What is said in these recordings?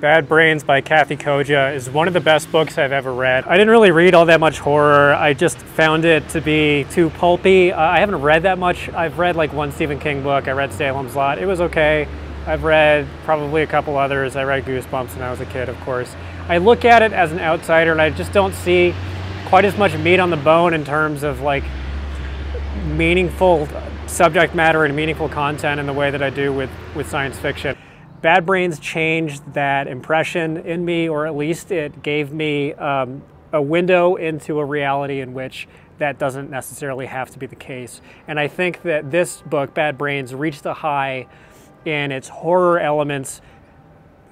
Bad Brains by Kathe Koja is one of the best books I've ever read. I didn't really read all that much horror. I just found it to be too pulpy. Uh, I haven't read that much. I've read like one Stephen King book. I read Salem's Lot. It was okay. I've read probably a couple others. I read Goosebumps when I was a kid, of course. I look at it as an outsider and I just don't see quite as much meat on the bone in terms of like meaningful subject matter and meaningful content in the way that I do with, with science fiction. Bad Brains changed that impression in me, or at least it gave me um, a window into a reality in which that doesn't necessarily have to be the case. And I think that this book, Bad Brains, reached a high in its horror elements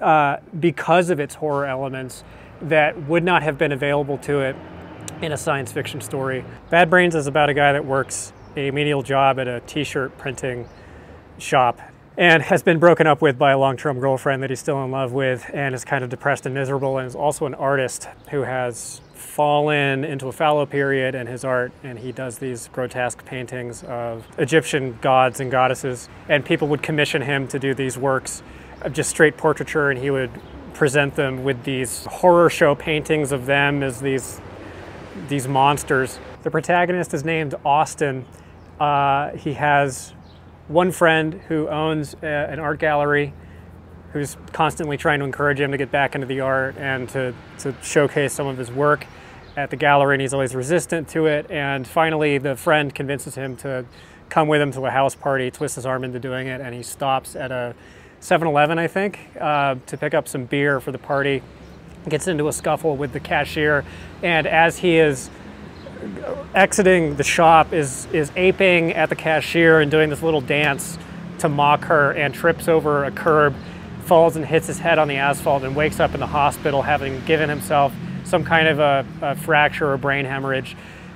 uh, because of its horror elements that would not have been available to it in a science fiction story. Bad Brains is about a guy that works a menial job at a t-shirt printing shop and has been broken up with by a long-term girlfriend that he's still in love with and is kind of depressed and miserable and is also an artist who has fallen into a fallow period in his art and he does these grotesque paintings of Egyptian gods and goddesses and people would commission him to do these works of just straight portraiture and he would present them with these horror show paintings of them as these these monsters. The protagonist is named Austin. Uh, he has one friend who owns a, an art gallery who's constantly trying to encourage him to get back into the art and to, to showcase some of his work at the gallery and he's always resistant to it. And finally the friend convinces him to come with him to a house party twists his arm into doing it and he stops at a 7-eleven i think uh, to pick up some beer for the party. Gets into a scuffle with the cashier and as he is exiting the shop is, is aping at the cashier and doing this little dance to mock her and trips over a curb, falls and hits his head on the asphalt and wakes up in the hospital having given himself some kind of a, a fracture or brain hemorrhage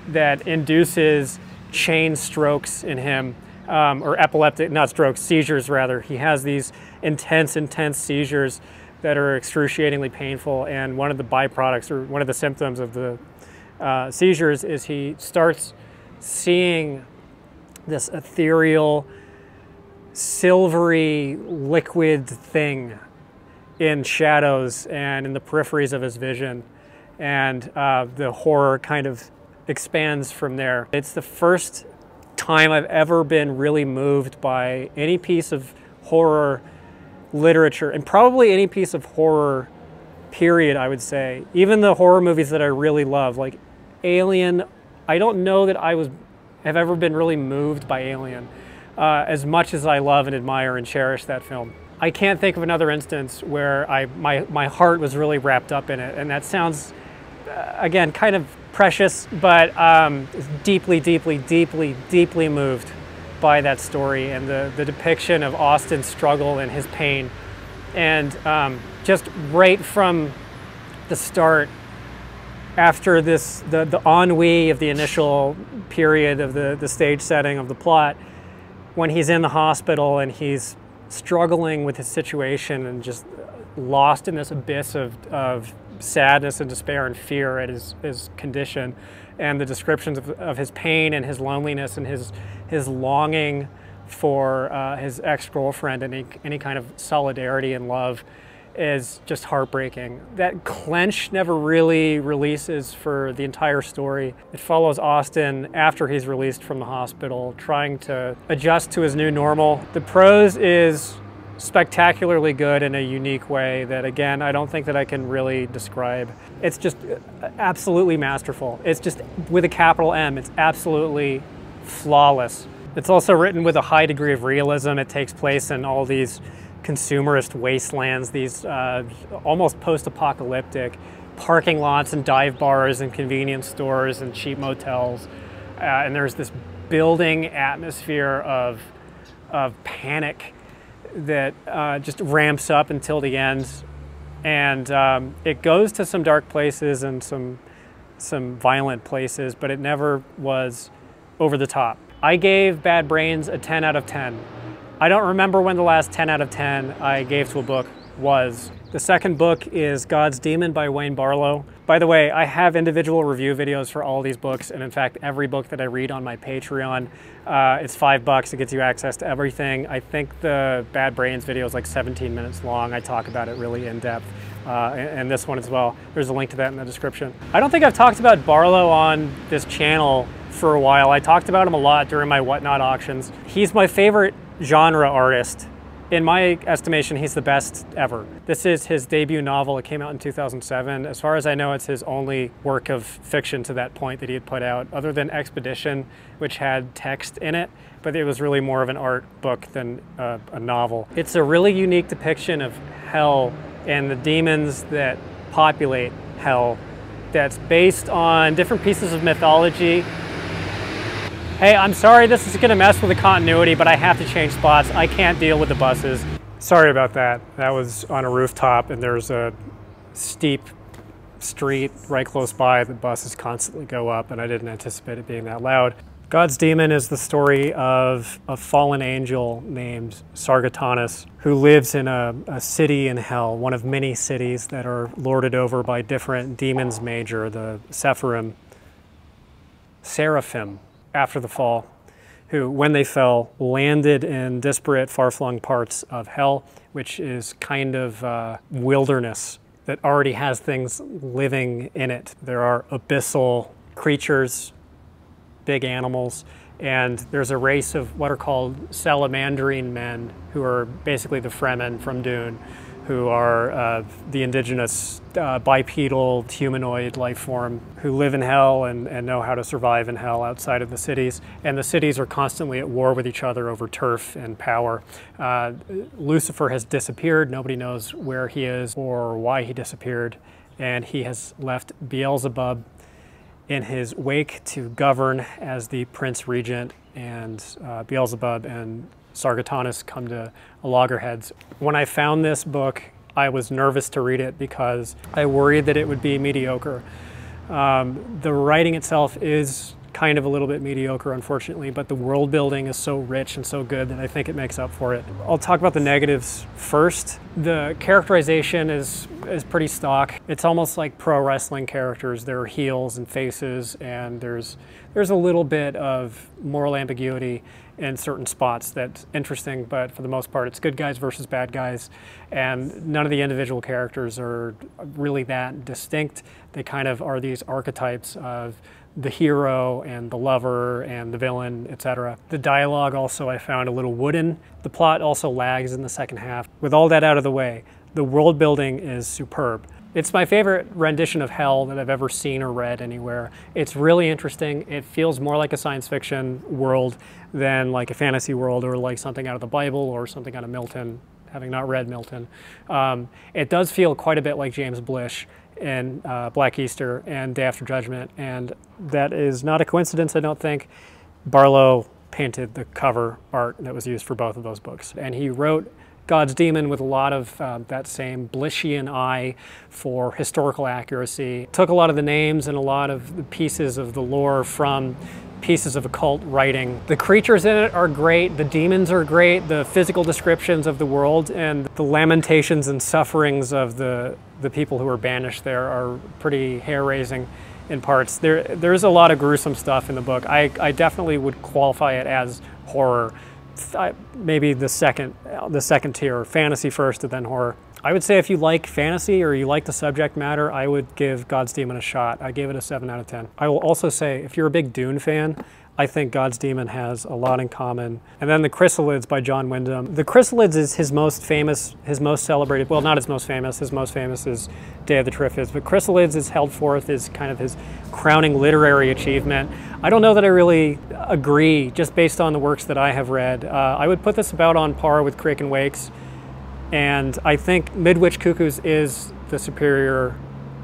that induces chain strokes in him. Um, or epileptic, not strokes, seizures rather. He has these intense, intense seizures that are excruciatingly painful, and one of the byproducts or one of the symptoms of the uh, seizures is he starts seeing this ethereal, silvery, liquid thing in shadows and in the peripheries of his vision. And uh, the horror kind of expands from there. It's the first time I've ever been really moved by any piece of horror literature and probably any piece of horror period i would say even the horror movies that i really love like Alien, I don't know that I was have ever been really moved by Alien uh, as much as I love and admire and cherish that film. I can't think of another instance where I my my heart was really wrapped up in it, and that sounds uh, again kind of precious, but um, deeply, deeply, deeply, deeply moved by that story and the the depiction of Austin's struggle and his pain, and um, just right from the start after this, the, the ennui of the initial period of the, the stage setting of the plot, when he's in the hospital and he's struggling with his situation and just lost in this abyss of, of sadness and despair and fear at his, his condition, and the descriptions of, of his pain and his loneliness and his, his longing for uh, his ex girlfriend and any, any kind of solidarity and love is just heartbreaking. That clench never really releases for the entire story. It follows Austin after he's released from the hospital, trying to adjust to his new normal. The prose is spectacularly good in a unique way that again I don't think that I can really describe. It's just uh, absolutely masterful. It's just with a capital M, it's absolutely flawless. It's also written with a high degree of realism. It takes place in all these consumerist wastelands, these uh, almost post-apocalyptic parking lots and dive bars and convenience stores and cheap motels. Uh, and there's this building atmosphere of, of panic that uh, just ramps up until the end. And um, it goes to some dark places and some, some violent places, but it never was over the top. I gave Bad Brains a 10 out of 10. I don't remember when the last 10 out of 10 I gave to a book was. The second book is God's Demon by Wayne Barlowe. By the way, I have individual review videos for all these books, and in fact, every book that I read on my Patreon, uh, it's five bucks. It gets you access to everything. I think the Bad Brains video is like 17 minutes long. I talk about it really in depth. uh, and, and, this one as well. There's a link to that in the description. I don't think I've talked about Barlowe on this channel for a while. I talked about him a lot during my Whatnot auctions. He's my favorite genre artist in my estimation, he's the best ever. This is his debut novel. It came out in 2007. As far as I know, it's his only work of fiction to that point that he had put out, other than Expedition, which had text in it, but it was really more of an art book than uh, a novel. It's a really unique depiction of hell and the demons that populate hell that's based on different pieces of mythology Hey, I'm sorry this is gonna mess with the continuity, but I have to change spots. I can't deal with the buses. Sorry about that. That was on a rooftop and there's a steep street right close by. The buses constantly go up and I didn't anticipate it being that loud. God's Demon is the story of a fallen angel named Sargatanas who lives in a, a, city in hell, one of many cities that are lorded over by different demons major, the Sephirim, Seraphim, after the fall, who, when they fell, landed in disparate, far flung parts of hell, which is kind of uh, wilderness that already has things living in it. There are abyssal creatures, big animals, and there's a race of what are called salamandrine men, who are basically the Fremen from Dune, who are uh, the indigenous uh, bipedal humanoid life form who live in hell and, and know how to survive in hell outside of the cities. And the cities are constantly at war with each other over turf and power. Uh, Lucifer has disappeared. Nobody knows where he is or why he disappeared. And he has left Beelzebub in his wake to govern as the prince regent and uh, Beelzebub and Sargatanas come to loggerheads. When I found this book, I was nervous to read it because I worried that it would be mediocre. Um, the writing itself is kind of a little bit mediocre, unfortunately, but the world building is so rich and so good that I think it makes up for it. I'll talk about the negatives first. The characterization is, is pretty stock. It's almost like pro wrestling characters. There are heels and faces, and there's, there's a little bit of moral ambiguity in certain spots that's interesting, but for the most part, it's good guys versus bad guys. And none of the individual characters are really that distinct. They kind of are these archetypes of the hero and the lover and the villain, etc. The dialogue also I found a little wooden. The plot also lags in the second half. With all that out of the way, the world building is superb. It's my favorite rendition of Hell that I've ever seen or read anywhere. It's really interesting. It feels more like a science fiction world than like a fantasy world or like something out of the Bible or something out of Milton, having not read Milton. Um, it does feel quite a bit like James Blish in uh, Black Easter and Day After Judgment, and that is not a coincidence, I don't think. Barlowe painted the cover art that was used for both of those books, and he wrote God's Demon with a lot of uh, that same Blishian eye for historical accuracy. Took a lot of the names and a lot of the pieces of the lore from pieces of occult writing. The creatures in it are great, the demons are great, the physical descriptions of the world and the lamentations and sufferings of the, the people who are banished there are pretty hair-raising in parts. There, there's a lot of gruesome stuff in the book. I, I definitely would qualify it as horror maybe the second, the second tier, fantasy first and then horror. I would say if you like fantasy or you like the subject matter, I would give God's Demon a shot. I gave it a 7 out of 10. I will also say, if you're a big Dune fan, I think God's Demon has a lot in common. And then The Chrysalids by John Wyndham. The Chrysalids is his most famous, his most celebrated, well, not his most famous, his most famous is Day of the Triffids, but Chrysalids is held forth as kind of his crowning literary achievement. I don't know that I really agree, just based on the works that I have read. Uh, I would put this about on par with Kraken Wakes, and I think Midwich Cuckoos is the superior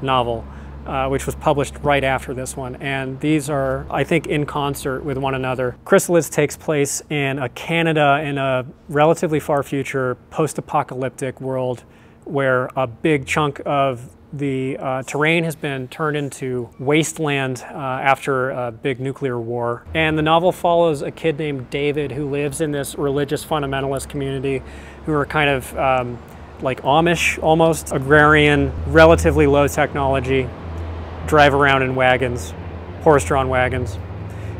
novel uh, which was published right after this one. And these are, I think, in concert with one another. Chrysalids takes place in a Canada in a relatively far future post-apocalyptic world where a big chunk of the uh, terrain has been turned into wasteland uh, after a big nuclear war. And the novel follows a kid named David who lives in this religious fundamentalist community who are kind of um, like Amish almost, agrarian, relatively low technology drive around in wagons, horse-drawn wagons.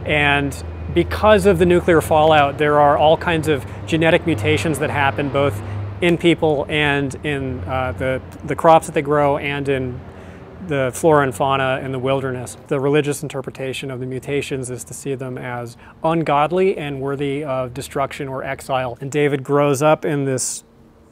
And because of the nuclear fallout, there are all kinds of genetic mutations that happen both in people and in uh, the, the crops that they grow and in the flora and fauna in the wilderness. The religious interpretation of the mutations is to see them as ungodly and worthy of destruction or exile. And David grows up in this,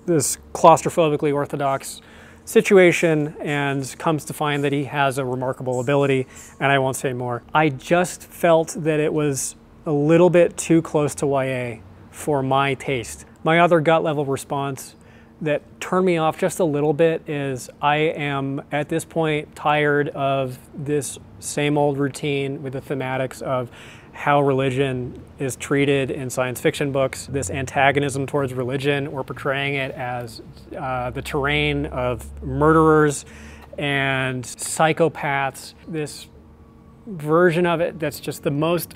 this claustrophobically orthodox situation and comes to find that he has a remarkable ability, and I won't say more. I just felt that it was a little bit too close to YA for my taste. My other gut level response that turned me off just a little bit is I am at this point tired of this same old routine with the thematics of how religion is treated in science fiction books, this antagonism towards religion, or portraying it as uh, the terrain of murderers and psychopaths, this version of it that's just the most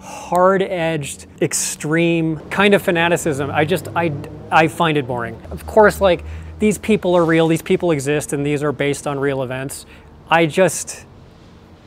hard-edged, extreme kind of fanaticism. I just, I, I find it boring. Of course, like, these people are real, these people exist, and these are based on real events. I just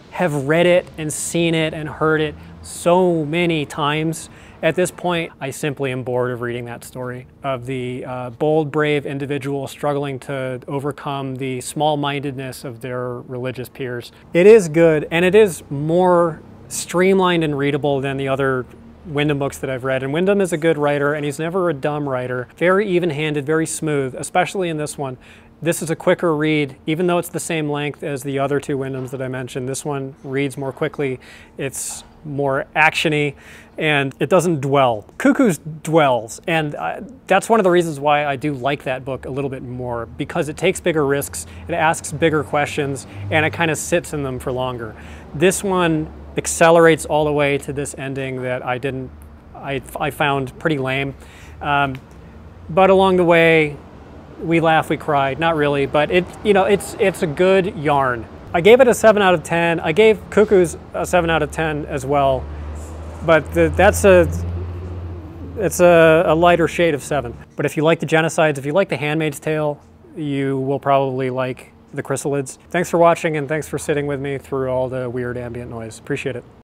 have read it and seen it and heard it so many times. At this point, I simply am bored of reading that story of the uh, bold, brave individual struggling to overcome the small mindedness of their religious peers. It is good, and it is more streamlined and readable than the other Wyndham books that I've read. And Wyndham is a good writer, and he's never a dumb writer. Very even-handed, very smooth, especially in this one. This is a quicker read, even though it's the same length as the other two Wyndhams that I mentioned. This one reads more quickly. It's more actiony, and it doesn't dwell. Cuckoo's dwells, and uh, that's one of the reasons why I do like that book a little bit more, because it takes bigger risks, it asks bigger questions, and it kind of sits in them for longer. This one accelerates all the way to this ending that I didn't, I, I found pretty lame. Um, but along the way, we laugh, we cry. Not really, but it, you know, it's it's a good yarn. I gave it a seven out of ten. I gave Cuckoo's a seven out of ten as well, but the, that's a it's a, a lighter shade of seven. But if you like the genocides, if you like the Handmaid's Tale, you will probably like the chrysalids. Thanks for watching and thanks for sitting with me through all the weird ambient noise. Appreciate it.